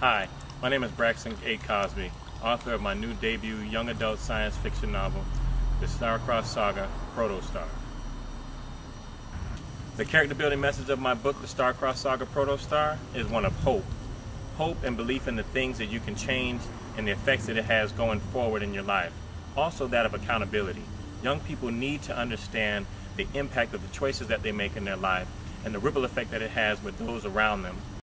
Hi, my name is Braxton A. Cosby, author of my new debut young adult science fiction novel, The Star-Crossed Saga Protostar. The character building message of my book, The Star-Crossed Saga Protostar, is one of hope. Hope and belief in the things that you can change and the effects that it has going forward in your life. Also that of accountability. Young people need to understand the impact of the choices that they make in their life and the ripple effect that it has with those around them